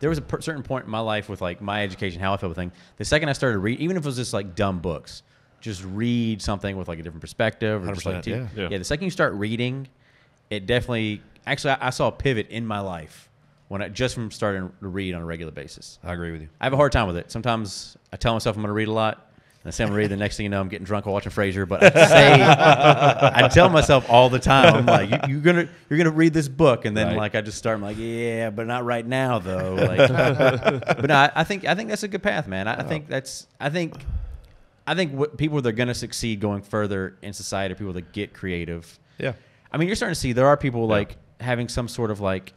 there was a per- certain point in my life with like my education, how I felt with things. The second I started read, even if it was just like dumb books, just read something with like a different perspective or just like 100%, te- yeah. Yeah. yeah. The second you start reading, it definitely actually I, I saw a pivot in my life when I just from starting to read on a regular basis. I agree with you. I have a hard time with it. Sometimes I tell myself I'm going to read a lot. And I say I'm going to read. The next thing you know, I'm getting drunk while watching Frasier. But I say, I tell myself all the time, I'm like, you, you're gonna, you're gonna read this book, and then Right. like I just start, I'm like, yeah, but not right now though. Like, but no, I, I think, I think that's a good path, man. I, I think that's, I think, I think what people that are going to succeed going further in society are people that get creative. Yeah. I mean, you're starting to see there are people like having some sort of like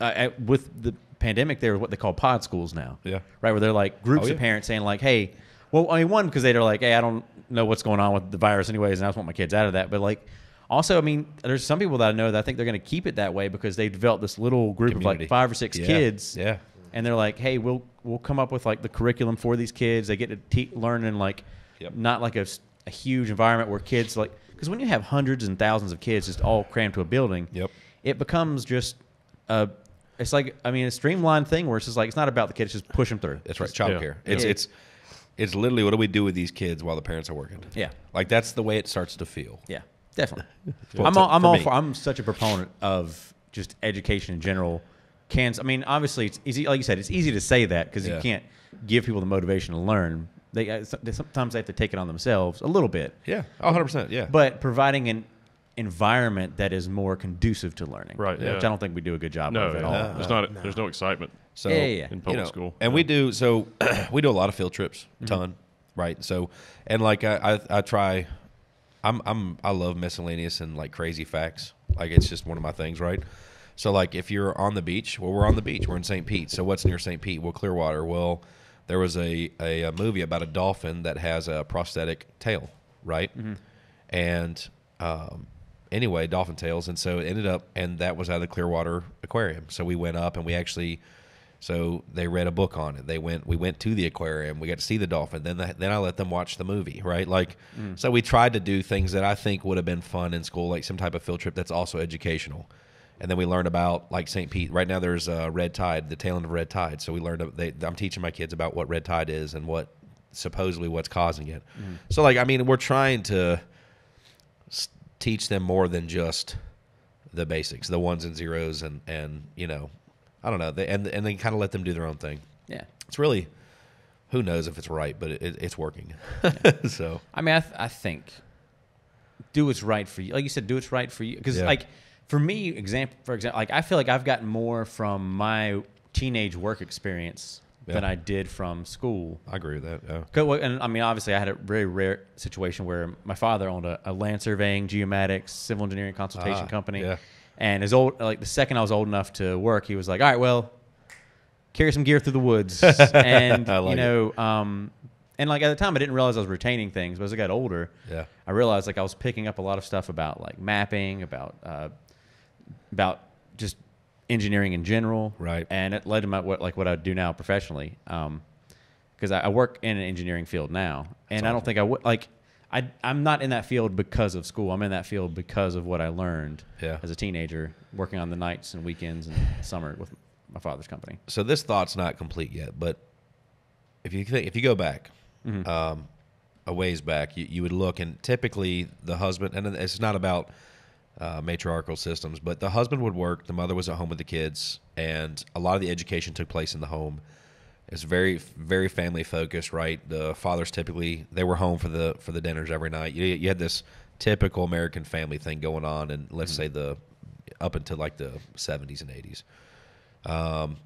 uh, uh, with the pandemic. There are what they call pod schools now. Yeah. right. Where they're like groups Oh, yeah. of parents saying like, "Hey, well, I mean, one because they're like, hey, I don't know what's going on with the virus, anyways, and I just want my kids out of that." But like, also, I mean, there's some people that I know that I think they're going to keep it that way because they've developed this little group of like five or six Yeah. kids. Yeah. And they're like, "Hey, we'll we'll come up with like the curriculum for these kids. They get to te- learn in like Yep. not like a huge environment where kids like because when you have hundreds and thousands of kids just all crammed to a building, Yep. it becomes just a it's like I mean a streamlined thing where it's just like it's not about the kids, just push them through. That's right. Just- Child yeah. care. It's Yeah. it's it's literally what do we do with these kids while the parents are working? Yeah. Like that's the way it starts to feel. Yeah, definitely. Well, I'm all, I'm for all me. for. I'm such a proponent of just education in general. Can I mean obviously it's easy, like you said, it's easy to say that because Yeah. you can't give people the motivation to learn. They, uh, so- they sometimes they have to take it on themselves a little bit, Yeah. Oh, 100 percent. Yeah. but providing an environment that is more conducive to learning, Right, Which yeah. I don't think we do a good job No, of at yeah. all. there's not. There's no excitement. So Yeah, yeah, yeah. In you public know, school. and we do so we do a lot of field trips, Mm-hmm. ton, right? So and like I, I I try, I'm I'm I love miscellaneous and like crazy facts. Like it's just one of my things, right? So like if you're on the beach, well we're on the beach, we're in St. Pete. So what's near St. Pete? Well Clearwater. Well there was a, a, a movie about a dolphin that has a prosthetic tail, right? And um, anyway, Dolphin Tales, and so it ended up, and that was out of the Clearwater Aquarium. So we went up, and we actually, so they read a book on it. They went, we went to the aquarium. We got to see the dolphin. Then, the, then I let them watch the movie, right? Like, so we tried to do things that I think would have been fun in school, like some type of field trip that's also educational. And then we learned about like St. Pete. Right now, there's uh, red tide, the tail end of red tide. So we learned. They, I'm teaching my kids about what red tide is and what supposedly what's causing it. So like, I mean, we're trying to teach them more than just the basics, the ones and zeros, and and you know, I don't know, they, and and then kind of let them do their own thing. Yeah. It's really, who knows if it's right, but it, it's working. so I mean, I, th- I think do what's right for you. Like you said, do what's right for you. Because Yeah. like for me, example for example, like I feel like I've gotten more from my teenage work experience than I did from school. I agree with that. Yeah. well, And I mean, obviously, I had a very rare situation where my father owned a, a land surveying, geomatics, civil engineering consultation Ah, company. yeah. And as old, like the second I was old enough to work, he was like, "All right, well, carry some gear through the woods." and like you know, um, and like at the time, I didn't realize I was retaining things, but as I got older, Yeah. I realized like I was picking up a lot of stuff about like mapping, about uh, about just engineering in general, Right. And it led to my what like what I do now professionally, because I, I work in an engineering field now, and I don't think I would like. I, I'm not in that field because of school. I'm in that field because of what I learned Yeah. as a teenager, working on the nights and weekends and summer with my father's company. so this thought's not complete yet, but if you think if you go back Mm-hmm. um, a ways back, you, you would look and typically the husband and it's not about uh, matriarchal systems, but the husband would work, the mother was at home with the kids, and a lot of the education took place in the home. It's very very family focused, right? The fathers typically they were home for the for the dinners every night. You, you had this typical American family thing going on, and let's say the up until like the seventies and eighties. Um,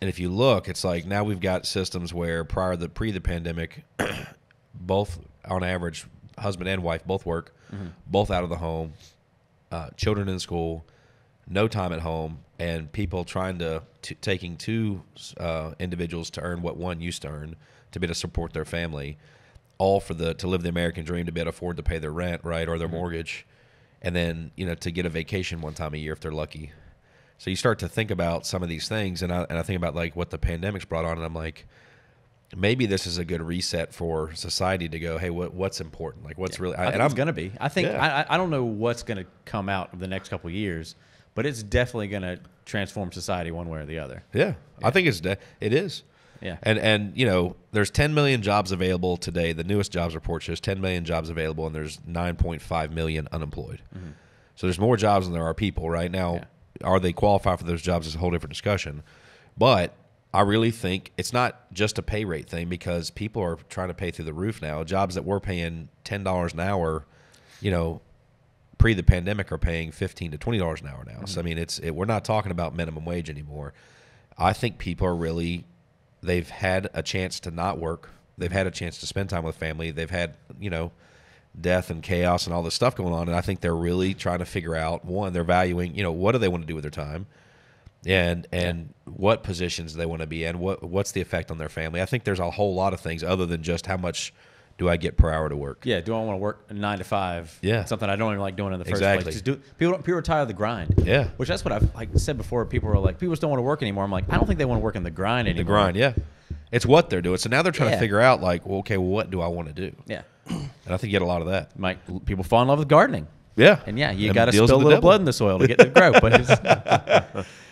And if you look, it's like now we've got systems where prior the pre the pandemic, both on average, husband and wife both work, both out of the home, uh, children in school, no time at home, and people trying to t- taking two uh, individuals to earn what one used to earn to be able to support their family, all for the to live the American dream to be able to afford to pay their rent, right, or their mortgage, and then you know to get a vacation one time a year if they're lucky. So you start to think about some of these things, and I, and I think about like what the pandemic's brought on, and I'm like, maybe this is a good reset for society to go, hey, what what's important? Like what's really? I think and I'm going to be. I think Yeah. I, I don't know what's going to come out of the next couple of years, but it's definitely going to transform society one way or the other. Yeah, I think it's de- it is. Yeah. And and you know, there's 10 million jobs available today. The newest jobs report shows 10 million jobs available, and there's 9.5 million unemployed. Mm-hmm. So there's more jobs than there are people right now. Yeah. Are they qualified for those jobs? Is a whole different discussion. But I really think it's not just a pay rate thing because people are trying to pay through the roof now. Jobs that were paying ten dollars an hour, you know, pre the pandemic are paying fifteen to twenty dollars an hour now. So I mm-hmm. mean, it's it, we're not talking about minimum wage anymore. I think people are really they've had a chance to not work. They've had a chance to spend time with family. They've had you know death and chaos and all this stuff going on, and I think they're really trying to figure out one they're valuing you know what do they want to do with their time and and what positions they want to be in what what's the effect on their family i think there's a whole lot of things other than just how much do i get per hour to work Yeah, do I want to work nine to five? Yeah. something I don't even like doing in the first Exactly. place. Just do people. People are tired of the grind. Yeah. which that's what I've like said before. People are like, people just don't want to work anymore. I'm like, I don't think they want to work in the grind anymore. the grind yeah it's what they're doing so now they're trying Yeah. to figure out like well, okay well, what do i want to do Yeah, and i think you get a lot of that might people fall in love with gardening. yeah And yeah, you got to spill a little devil. blood in the soil to get it to grow. But it's,